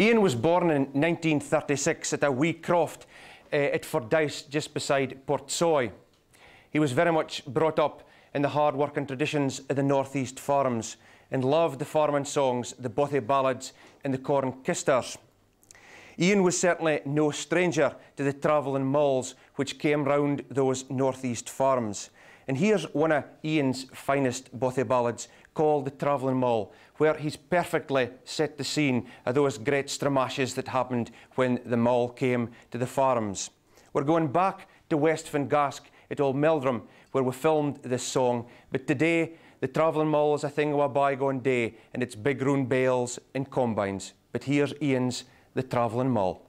Ian was born in 1936 at a wee croft uh, at Fordyce, just beside Portsoy. He was very much brought up in the hard working traditions of the Northeast farms and loved the farming songs, the bothy ballads, and the corn kisters. Ian was certainly no stranger to the travelling mulls which came round those Northeast farms. And here's one of Ian's finest bothy ballads called The Travelling Mull, where he's perfectly set the scene of those great stramashes that happened when the mull came to the farms. We're going back to West Fingask at Old Meldrum, where we filmed this song, but today the travelling mull is a thing of a bygone day, and it's big roon bales and combines. But here's Ian's The Travelling Mull.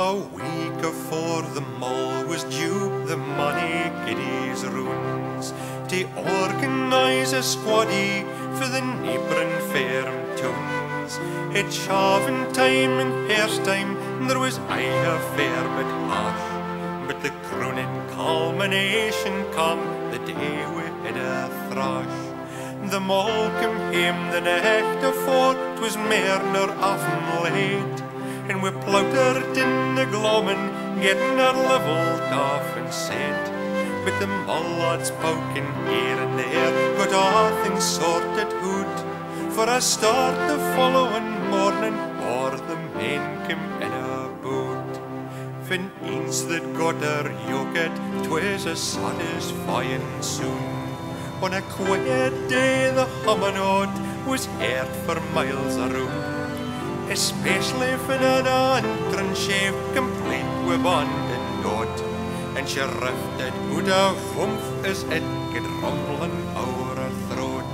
A week afore the mull was due, the money kiddies runes to organise a squaddy for the neighbouring farm tunes. It's shaving time and hairstime, and there was aye a fair bit hash. But the crowning culmination come the day we had a thrash. The mull came home the night afore, 'twas mair nor often late and we ploutered in the gloaming, getting our level off and set. With the mullards poking here and there, got all things sorted hood. For a start the following morning, or the men came in a boat. Fin eens that got her yoket, twas a satisfying soon. On a quiet day the hominode was heard for miles around especially for an antron shave complete with bond and note. And she rifted out a humph as it rumbling over her throat.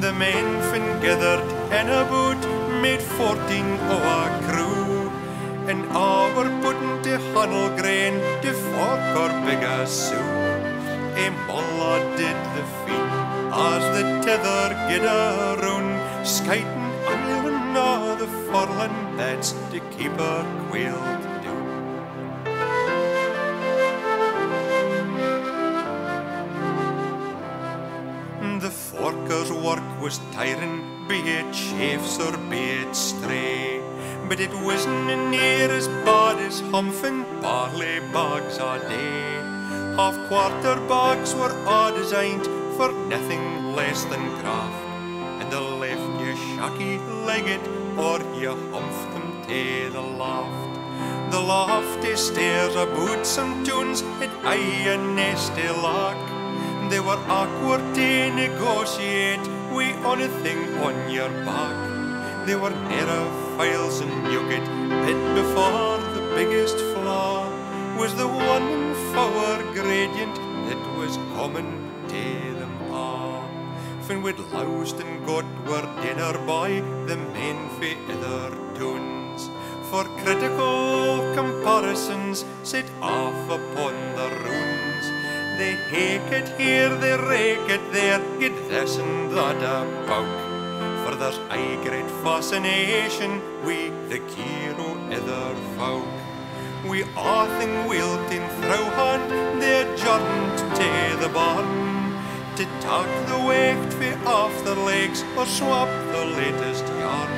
The men fin gathered in a boat made fourteen o' a crew. And all were putting to hunnel grain to fork or big as. A mulla did the feat as the tether get a run, skiting iron o' the furling that's to keep her quailed down. The forker's work was tiring, be it chafes or be it stray. But it wasn't near as bad as humping barley bags a day. Half quarter bags were all designed for nothing less than craft, and the left you shocky legged or you humph them to the loft. The lofty stairs about some tunes at aye a nasty lock. They were awkward to negotiate we anything on your back. They were narrow files and could bid before the biggest flaw was the one in gradient that was common to all. Fin we'd loused and got were dinner by the men fi other tunes. For critical comparisons set off upon the runes. They hake it here, they rake it there, get this and that about. For there's a great fascination we the Kiro other folk. We all think wilting through hand, they adjourned to the barn to tuck the weight fi off their legs or swap the latest yarn.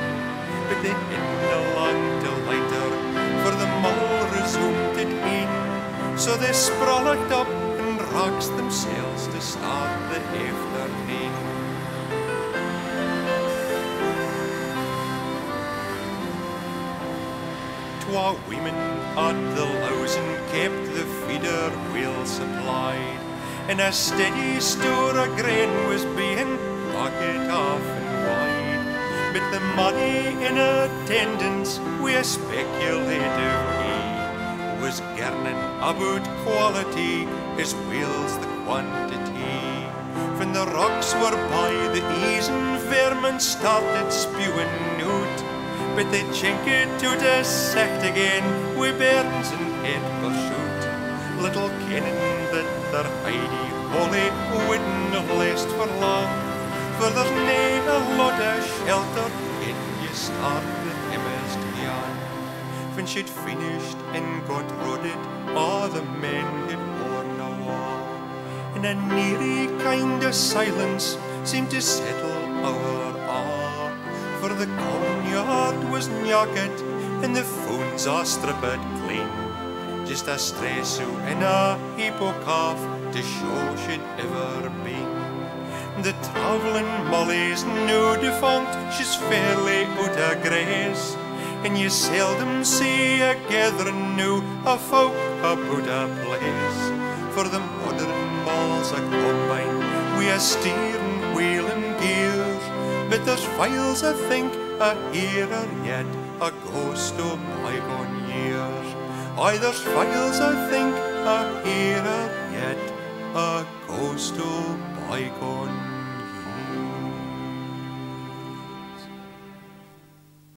But didn't along till later, for the mull resumed it in. So they sprawled up and rocked themselves to start the afternoon. Twa women at the lousing kept the feeder well supplied and a steady store of grain was being pocket off and wide. But the money in attendance we a speculative he was garnin about quality as well as the quantity. When the rocks were by the ease and vermin started spewing out, but they chinked to dissect again with burns and head pursuit. Little kennin Heidi holy wouldn't last for long, for there's nae a lot of shelter in you start the chemist yarn. When she'd finished and got rotted, all the men had worn a wall, and a neary kind of silence seemed to settle over all. For the cornyard was knocked and the phones are stripped clean. Just a stress and a heap of calf to show she'd ever been. The travelling Molly's no defunct, she's fairly out of grace. And you seldom see a gathering new of folk about a place. For the modern malls are combined we are steering wheel and gears. But there's files I think are here yet, a ghost of bygone years. There's files I think are here yet, a ghost of bygone